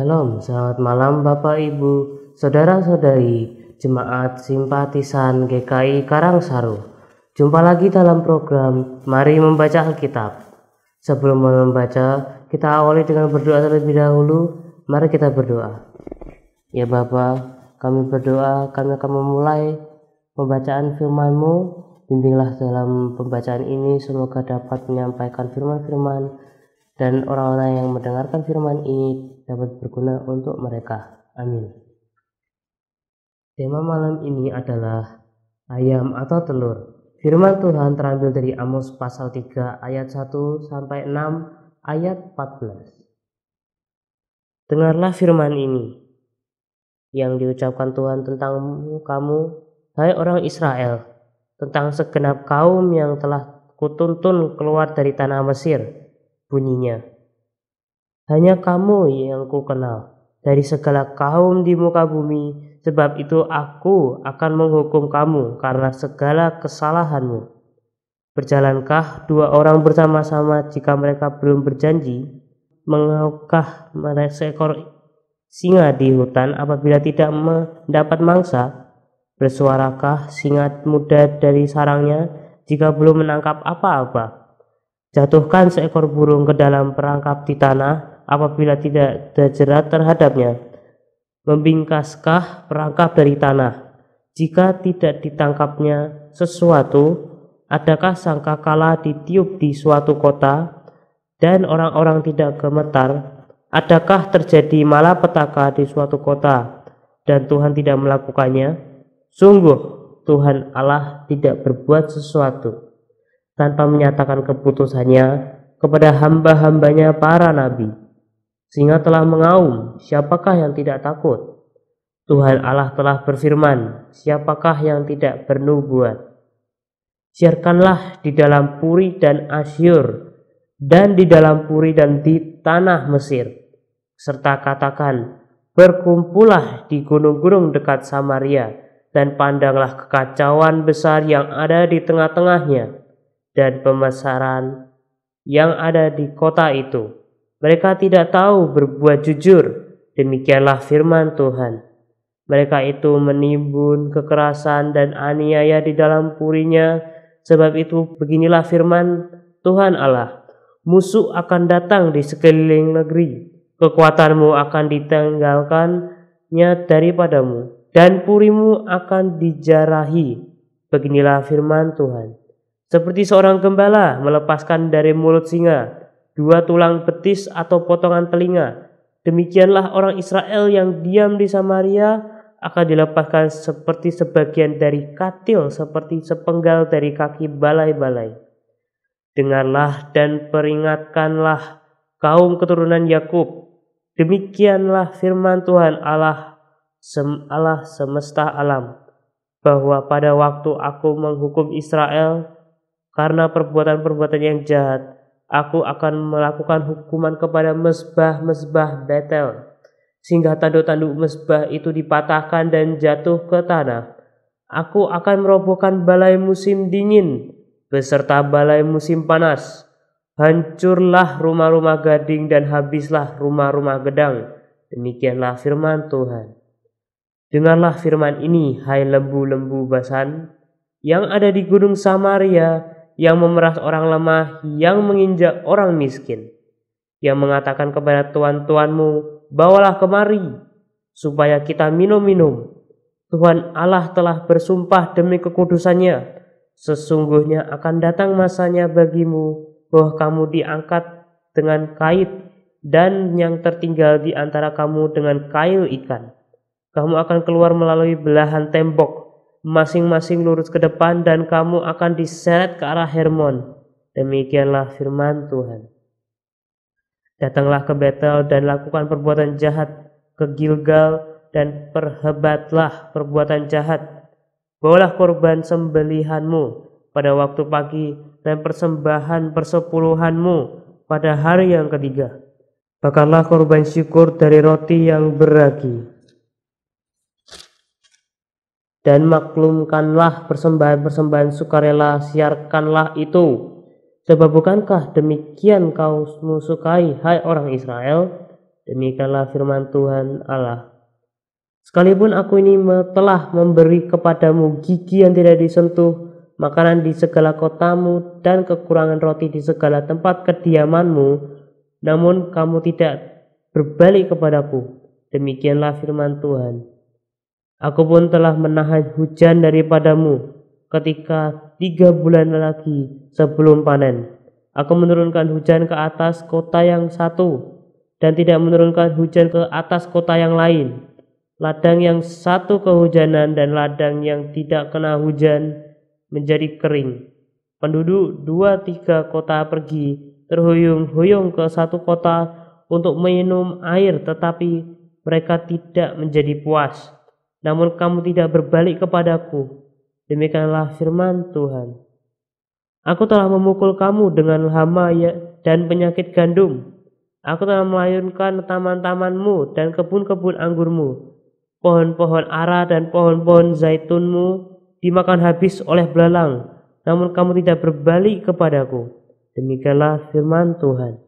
Shalom, selamat malam Bapak Ibu, Saudara-saudari, Jemaat Simpatisan GKI Karangsaru. Jumpa lagi dalam program Mari Membaca Alkitab. Sebelum membaca, kita awali dengan berdoa terlebih dahulu. Mari kita berdoa. Ya Bapa, kami berdoa, kami akan memulai pembacaan firman-Mu. Bimbinglah dalam pembacaan ini, semoga dapat menyampaikan firman-firman dan orang-orang yang mendengarkan firman ini dapat berguna untuk mereka. Amin. Tema malam ini adalah ayam atau telur. Firman Tuhan terambil dari Amos pasal 3 ayat 1 sampai 6 ayat 14. Dengarlah firman ini yang diucapkan Tuhan tentang kamu, hai orang Israel, tentang segenap kaum yang telah kutuntun keluar dari tanah Mesir. Bunyinya, hanya kamu yang ku kenal dari segala kaum di muka bumi, sebab itu aku akan menghukum kamu karena segala kesalahanmu. Berjalankah dua orang bersama-sama jika mereka belum berjanji? Mengaukah mereka seekor singa di hutan apabila tidak mendapat mangsa? Bersuarakah singa muda dari sarangnya jika belum menangkap apa-apa? Jatuhkan seekor burung ke dalam perangkap di tanah apabila tidak ada jerat terhadapnya. Membingkaskah perangkap dari tanah? Jika tidak ditangkapnya sesuatu, adakah sangka kalah ditiup di suatu kota dan orang-orang tidak gemetar? Adakah terjadi malapetaka di suatu kota dan Tuhan tidak melakukannya? Sungguh Tuhan Allah tidak berbuat sesuatu tanpa menyatakan keputusannya kepada hamba-hambanya para nabi. Singa telah mengaum, siapakah yang tidak takut? Tuhan Allah telah berfirman, siapakah yang tidak bernubuat? Siarkanlah di dalam Puri dan Asyur, dan di dalam Puri dan di tanah Mesir, serta katakan, berkumpullah di gunung-gunung dekat Samaria, dan pandanglah kekacauan besar yang ada di tengah-tengahnya, dan pemesaran yang ada di kota itu mereka tidak tahu berbuat jujur. Demikianlah firman Tuhan. Mereka itu menimbun kekerasan dan aniaya di dalam purinya. Sebab itu beginilah firman Tuhan Allah. Musuh akan datang di sekeliling negeri. Kekuatanmu akan ditinggalkannya daripadamu. Dan purimu akan dijarahi. Beginilah firman Tuhan. Seperti seorang gembala melepaskan dari mulut singa dua tulang betis atau potongan telinga. Demikianlah orang Israel yang diam di Samaria akan dilepaskan seperti sebagian dari katil, seperti sepenggal dari kaki balai-balai. Dengarlah dan peringatkanlah kaum keturunan Yakub. Demikianlah firman Tuhan Allah, sem Allah semesta alam, bahwa pada waktu aku menghukum Israel karena perbuatan-perbuatan yang jahat, Aku akan melakukan hukuman kepada mesbah-mesbah Betel, sehingga tanduk-tanduk mesbah itu dipatahkan dan jatuh ke tanah. Aku akan merobohkan balai musim dingin beserta balai musim panas. Hancurlah rumah-rumah gading dan habislah rumah-rumah gedang. Demikianlah firman Tuhan. Dengarlah firman ini, hai lembu-lembu basan yang ada di gunung Samaria, yang memeras orang lemah, yang menginjak orang miskin, yang mengatakan kepada tuan-tuanmu, bawalah kemari, supaya kita minum-minum. Tuhan Allah telah bersumpah demi kekudusannya, sesungguhnya akan datang masanya bagimu bahwa kamu diangkat dengan kait dan yang tertinggal di antara kamu dengan kail ikan. Kamu akan keluar melalui belahan tembok masing-masing lurus ke depan dan kamu akan diseret ke arah Hermon. Demikianlah firman Tuhan. Datanglah ke Betel dan lakukan perbuatan jahat ke Gilgal dan perhebatlah perbuatan jahat. Bawalah korban sembelihanmu pada waktu pagi dan persembahan persepuluhanmu pada hari yang ketiga. Bakarlah korban syukur dari roti yang beragi dan maklumkanlah persembahan-persembahan sukarela, siarkanlah itu. Sebab bukankah demikian kau sukai, hai orang Israel? Demikianlah firman Tuhan Allah. Sekalipun aku ini telah memberi kepadamu gigi yang tidak disentuh, makanan di segala kotamu, dan kekurangan roti di segala tempat kediamanmu, namun kamu tidak berbalik kepadaku. Demikianlah firman Tuhan. Aku pun telah menahan hujan daripadamu ketika tiga bulan lagi sebelum panen. Aku menurunkan hujan ke atas kota yang satu dan tidak menurunkan hujan ke atas kota yang lain ladang yang satu kehujanan dan ladang yang tidak kena hujan menjadi kering. Penduduk dua tiga kota pergi terhuyung-huyung ke satu kota untuk minum air tetapi mereka tidak menjadi puas. Namun kamu tidak berbalik kepadaku. Demikianlah firman Tuhan. Aku telah memukul kamu dengan hama ya, dan penyakit gandum. Aku telah melayunkan taman-tamanmu dan kebun-kebun anggurmu pohon-pohon ara dan pohon-pohon zaitunmu dimakan habis oleh belalang, namun kamu tidak berbalik kepadaku. Demikianlah firman Tuhan.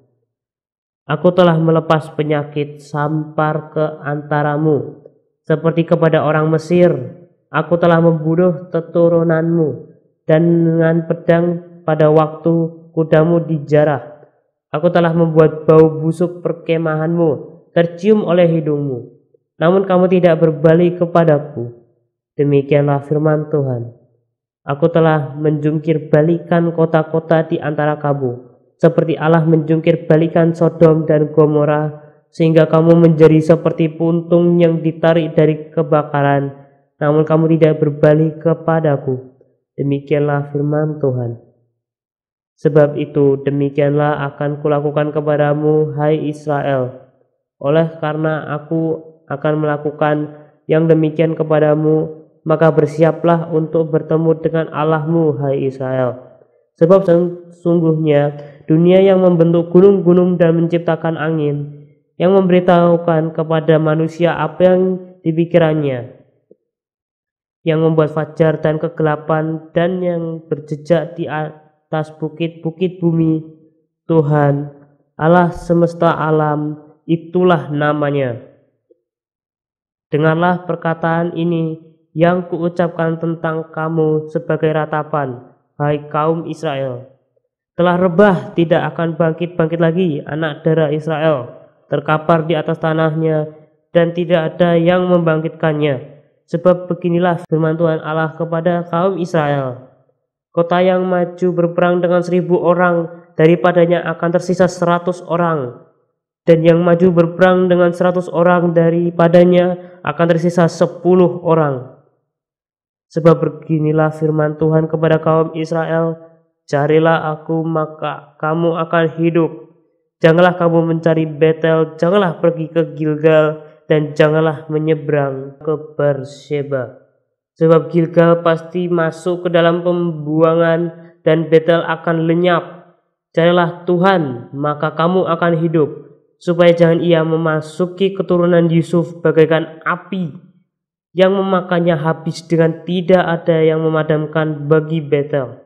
Aku telah melepas penyakit sampar ke antaramu, seperti kepada orang Mesir. Aku telah membunuh keturunanmu, dan dengan pedang pada waktu kudamu dijarah. Aku telah membuat bau busuk perkemahanmu tercium oleh hidungmu namun kamu tidak berbalik kepadaku. Demikianlah firman Tuhan. Aku telah menjungkir balikan kota-kota di antara kamu, seperti Allah menjungkir balikan Sodom dan Gomora, sehingga kamu menjadi seperti puntung yang ditarik dari kebakaran, namun kamu tidak berbalik kepadaku. Demikianlah firman Tuhan. Sebab itu demikianlah akan kulakukan kepadamu, hai Israel. Oleh karena aku akan melakukan yang demikian kepadamu, maka bersiaplah untuk bertemu dengan Allahmu, hai Israel. Sebab sesungguhnya dunia yang membentuk gunung-gunung dan menciptakan angin, yang memberitahukan kepada manusia apa yang dipikirannya, yang membuat fajar dan kegelapan dan yang berjejak di atas bukit-bukit bumi, Tuhan, Allah semesta alam, itulah namanya. Dengarlah perkataan ini yang kuucapkan tentang kamu sebagai ratapan, hai kaum Israel. Telah rebah tidak akan bangkit-bangkit lagi anak darah Israel, terkapar di atas tanahnya, dan tidak ada yang membangkitkannya. Sebab beginilah firman Tuhan Allah kepada kaum Israel. Kota yang maju berperang dengan seribu orang, daripadanya akan tersisa seratus orang dan yang maju berperang dengan seratus orang daripadanya akan tersisa sepuluh orang. Sebab beginilah firman Tuhan kepada kaum Israel, carilah aku maka kamu akan hidup. Janganlah kamu mencari Betel, janganlah pergi ke Gilgal, dan janganlah menyeberang ke Beersheba. Sebab Gilgal pasti masuk ke dalam pembuangan dan Betel akan lenyap. Carilah Tuhan, maka kamu akan hidup supaya jangan ia memasuki keturunan Yusuf bagaikan api yang memakannya habis dengan tidak ada yang memadamkan bagi Betel.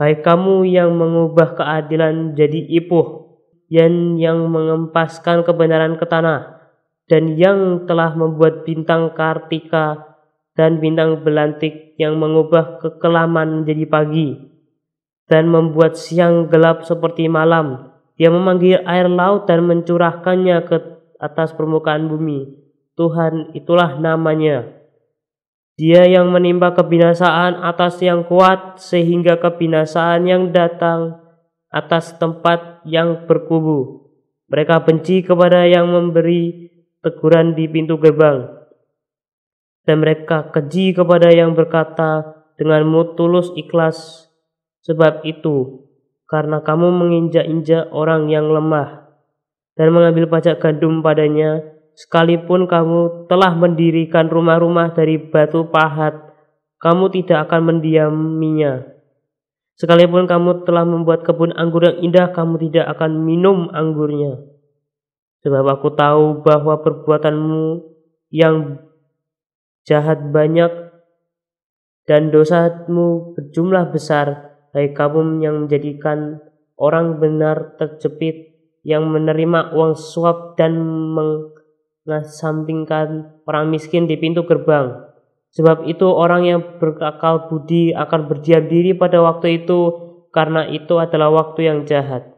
Hai kamu yang mengubah keadilan jadi ipuh, yang yang mengempaskan kebenaran ke tanah, dan yang telah membuat bintang kartika dan bintang belantik yang mengubah kekelaman menjadi pagi, dan membuat siang gelap seperti malam, dia memanggil air laut dan mencurahkannya ke atas permukaan bumi. Tuhan itulah namanya. Dia yang menimba kebinasaan atas yang kuat sehingga kebinasaan yang datang atas tempat yang berkubu. Mereka benci kepada yang memberi teguran di pintu gerbang. Dan mereka keji kepada yang berkata dengan tulus ikhlas. Sebab itu karena kamu menginjak-injak orang yang lemah dan mengambil pajak gandum padanya, sekalipun kamu telah mendirikan rumah-rumah dari batu pahat, kamu tidak akan mendiaminya. Sekalipun kamu telah membuat kebun anggur yang indah, kamu tidak akan minum anggurnya. Sebab aku tahu bahwa perbuatanmu yang jahat banyak dan dosamu berjumlah besar hai kaum yang menjadikan orang benar terjepit yang menerima uang suap dan mengesampingkan orang miskin di pintu gerbang. Sebab itu orang yang berakal budi akan berdiam diri pada waktu itu karena itu adalah waktu yang jahat.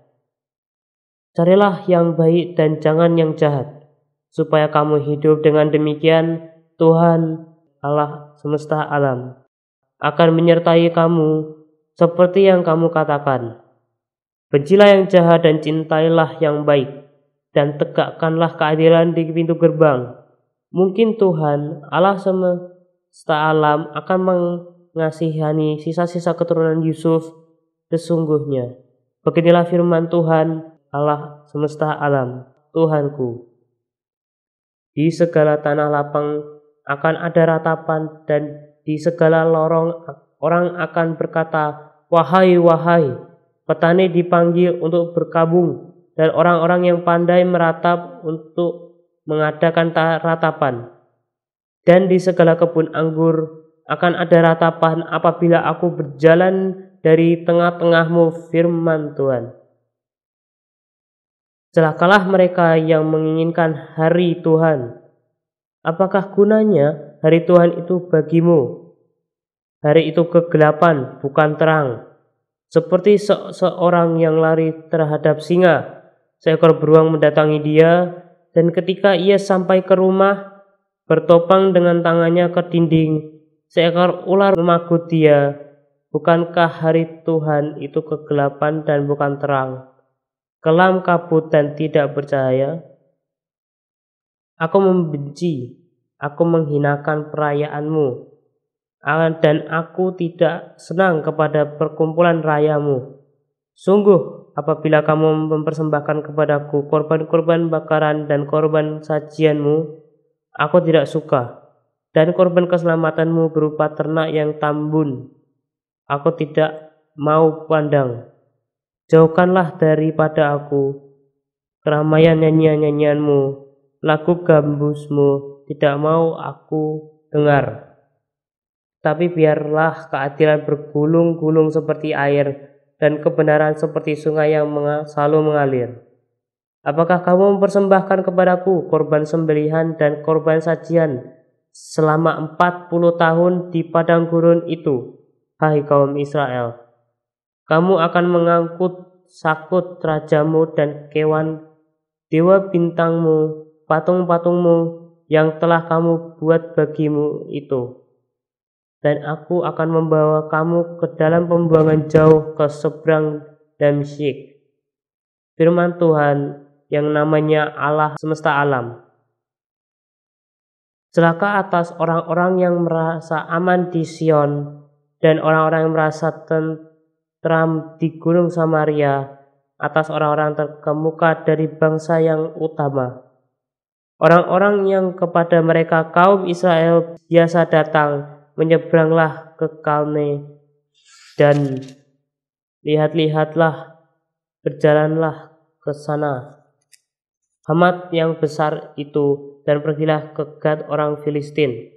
Carilah yang baik dan jangan yang jahat, supaya kamu hidup dengan demikian Tuhan Allah semesta alam akan menyertai kamu seperti yang kamu katakan. Bencilah yang jahat dan cintailah yang baik, dan tegakkanlah keadilan di pintu gerbang. Mungkin Tuhan Allah semesta alam akan mengasihani sisa-sisa keturunan Yusuf sesungguhnya. Beginilah firman Tuhan Allah semesta alam, Tuhanku. Di segala tanah lapang akan ada ratapan dan di segala lorong orang akan berkata, Wahai, wahai, petani dipanggil untuk berkabung dan orang-orang yang pandai meratap untuk mengadakan ratapan. Dan di segala kebun anggur akan ada ratapan apabila aku berjalan dari tengah-tengahmu firman Tuhan. Celakalah mereka yang menginginkan hari Tuhan. Apakah gunanya hari Tuhan itu bagimu? Hari itu kegelapan, bukan terang. Seperti se seorang yang lari terhadap singa. Seekor beruang mendatangi dia, dan ketika ia sampai ke rumah, bertopang dengan tangannya ke dinding. Seekor ular memagut dia. Bukankah hari Tuhan itu kegelapan dan bukan terang? kelam kabut dan tidak bercahaya. Aku membenci, aku menghinakan perayaanmu, dan aku tidak senang kepada perkumpulan rayamu. Sungguh, apabila kamu mempersembahkan kepadaku korban-korban bakaran dan korban sajianmu, aku tidak suka. Dan korban keselamatanmu berupa ternak yang tambun, aku tidak mau pandang. Jauhkanlah daripada aku keramaian nyanyian-nyanyianmu, lagu gambusmu tidak mau aku dengar. Tapi biarlah keadilan bergulung-gulung seperti air dan kebenaran seperti sungai yang selalu mengalir. Apakah kamu mempersembahkan kepadaku korban sembelihan dan korban sajian selama empat puluh tahun di padang gurun itu, hai kaum Israel? Kamu akan mengangkut sakut rajamu dan kewan dewa bintangmu, patung-patungmu yang telah kamu buat bagimu itu. Dan aku akan membawa kamu ke dalam pembuangan jauh ke seberang Damsyik. Firman Tuhan yang namanya Allah semesta alam. Celaka atas orang-orang yang merasa aman di Sion dan orang-orang yang merasa ten Trump di Gunung Samaria atas orang-orang terkemuka dari bangsa yang utama. Orang-orang yang kepada mereka kaum Israel biasa datang, menyeberanglah ke Kalne dan lihat-lihatlah, berjalanlah ke sana. Hamat yang besar itu dan pergilah ke Gad orang Filistin.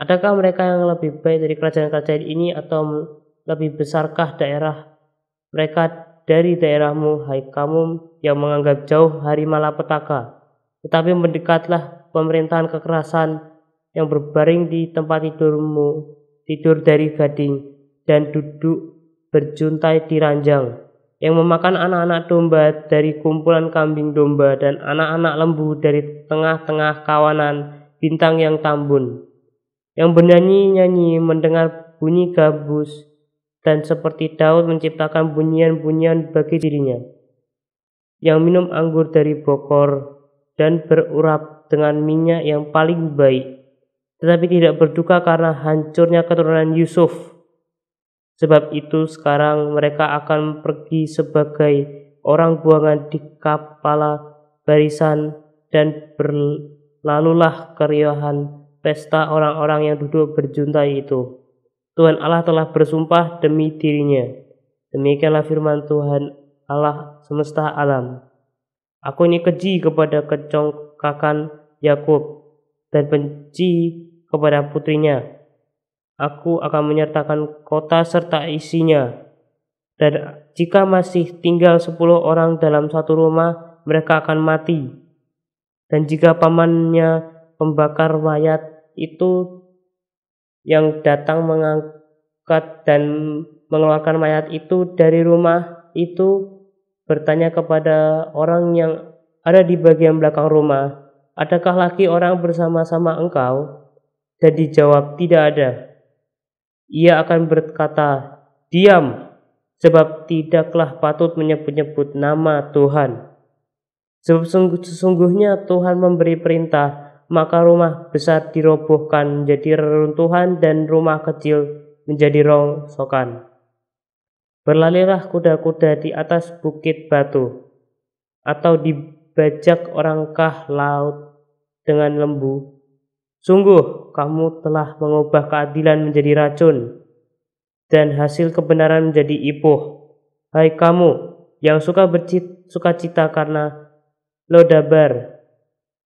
Adakah mereka yang lebih baik dari kerajaan-kerajaan ini atau lebih besarkah daerah mereka dari daerahmu, hai kamu yang menganggap jauh hari malapetaka? Tetapi mendekatlah pemerintahan kekerasan yang berbaring di tempat tidurmu, tidur dari gading, dan duduk berjuntai di ranjang, yang memakan anak-anak domba dari kumpulan kambing domba dan anak-anak lembu dari tengah-tengah kawanan bintang yang tambun, yang bernyanyi-nyanyi mendengar bunyi gabus dan seperti Daud menciptakan bunyian-bunyian bagi dirinya, yang minum anggur dari bokor dan berurap dengan minyak yang paling baik, tetapi tidak berduka karena hancurnya keturunan Yusuf. Sebab itu sekarang mereka akan pergi sebagai orang buangan di kepala barisan dan berlalulah keriuhan pesta orang-orang yang duduk berjuntai itu. Tuhan Allah telah bersumpah demi dirinya. Demikianlah firman Tuhan Allah semesta alam. Aku ini keji kepada kecongkakan Yakub dan benci kepada putrinya. Aku akan menyertakan kota serta isinya Dan jika masih tinggal 10 orang dalam satu rumah, mereka akan mati. Dan jika pamannya pembakar mayat itu yang datang mengangkat dan mengeluarkan mayat itu dari rumah itu bertanya kepada orang yang ada di bagian belakang rumah, "Adakah lagi orang bersama-sama engkau?" Dan dijawab, "Tidak ada." Ia akan berkata, "Diam, sebab tidaklah patut menyebut-nyebut nama Tuhan. Sebab sesungguhnya Tuhan memberi perintah, maka rumah besar dirobohkan menjadi reruntuhan dan rumah kecil menjadi rongsokan. Berlalilah kuda-kuda di atas bukit batu, atau dibajak orangkah laut dengan lembu. Sungguh, kamu telah mengubah keadilan menjadi racun, dan hasil kebenaran menjadi ipuh. Hai kamu yang suka bersukacita karena lodabar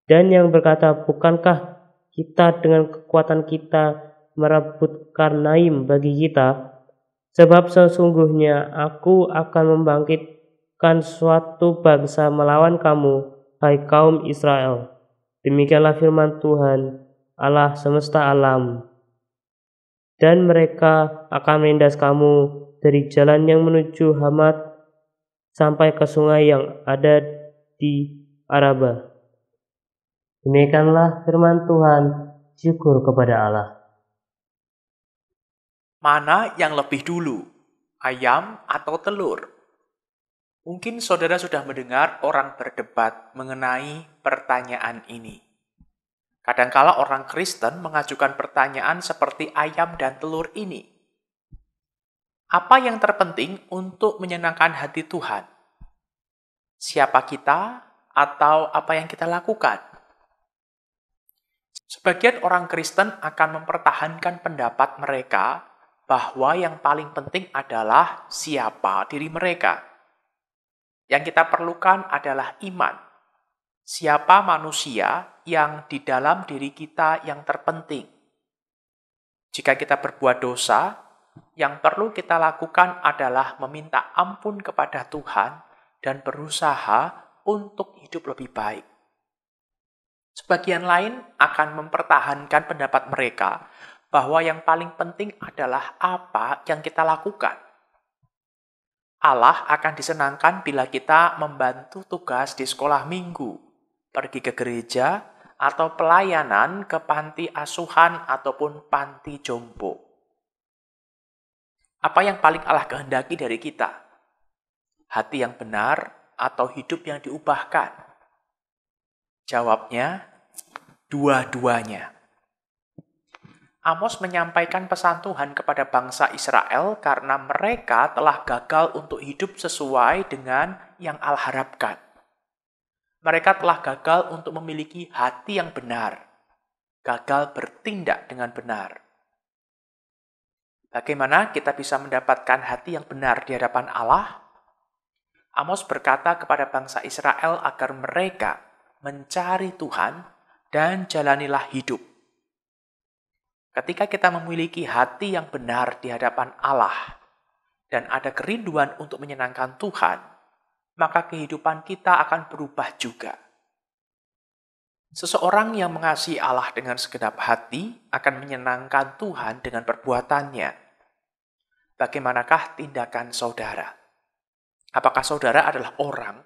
dan yang berkata bukankah kita dengan kekuatan kita merebut karnaim bagi kita? Sebab sesungguhnya aku akan membangkitkan suatu bangsa melawan kamu hai kaum Israel. Demikianlah firman Tuhan Allah semesta alam dan mereka akan menindas kamu dari jalan yang menuju Hamat sampai ke sungai yang ada di Araba. Demikianlah firman Tuhan, syukur kepada Allah. Mana yang lebih dulu, ayam atau telur? Mungkin saudara sudah mendengar orang berdebat mengenai pertanyaan ini. Kadangkala orang Kristen mengajukan pertanyaan seperti ayam dan telur ini. Apa yang terpenting untuk menyenangkan hati Tuhan? Siapa kita atau apa yang kita lakukan? Sebagian orang Kristen akan mempertahankan pendapat mereka bahwa yang paling penting adalah siapa diri mereka. Yang kita perlukan adalah iman siapa manusia yang di dalam diri kita yang terpenting. Jika kita berbuat dosa, yang perlu kita lakukan adalah meminta ampun kepada Tuhan dan berusaha untuk hidup lebih baik. Sebagian lain akan mempertahankan pendapat mereka bahwa yang paling penting adalah apa yang kita lakukan. Allah akan disenangkan bila kita membantu tugas di sekolah minggu, pergi ke gereja, atau pelayanan ke panti asuhan ataupun panti jompo. Apa yang paling Allah kehendaki dari kita? Hati yang benar atau hidup yang diubahkan? Jawabnya, dua-duanya. Amos menyampaikan pesan Tuhan kepada bangsa Israel karena mereka telah gagal untuk hidup sesuai dengan yang Allah harapkan mereka telah gagal untuk memiliki hati yang benar, gagal bertindak dengan benar. Bagaimana kita bisa mendapatkan hati yang benar di hadapan Allah? Amos berkata kepada bangsa Israel agar mereka mencari Tuhan dan jalanilah hidup. Ketika kita memiliki hati yang benar di hadapan Allah dan ada kerinduan untuk menyenangkan Tuhan, maka kehidupan kita akan berubah juga. Seseorang yang mengasihi Allah dengan segenap hati akan menyenangkan Tuhan dengan perbuatannya. Bagaimanakah tindakan saudara? Apakah saudara adalah orang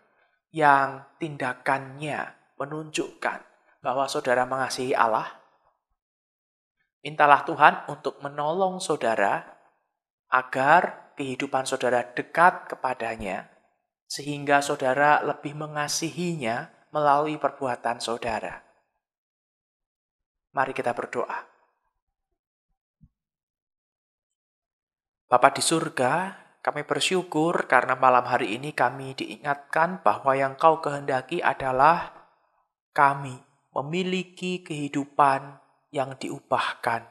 yang tindakannya menunjukkan bahwa saudara mengasihi Allah? Mintalah Tuhan untuk menolong saudara agar kehidupan saudara dekat kepadanya sehingga saudara lebih mengasihinya melalui perbuatan saudara. Mari kita berdoa. Bapa di surga, kami bersyukur karena malam hari ini kami diingatkan bahwa yang kau kehendaki adalah kami memiliki kehidupan yang diubahkan,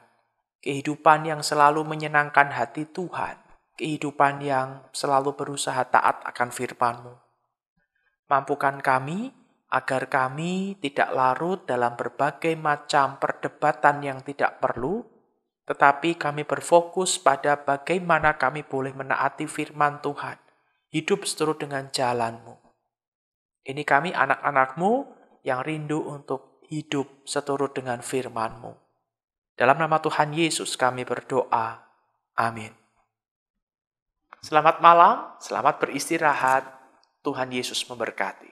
kehidupan yang selalu menyenangkan hati Tuhan, kehidupan yang selalu berusaha taat akan firman-Mu. Mampukan kami agar kami tidak larut dalam berbagai macam perdebatan yang tidak perlu, tetapi kami berfokus pada bagaimana kami boleh menaati firman Tuhan, hidup seturut dengan jalanmu. Ini kami anak-anakmu yang rindu untuk hidup seturut dengan firman-Mu. Dalam nama Tuhan Yesus kami berdoa. Amin. Selamat malam, selamat beristirahat. Tuhan Yesus memberkati.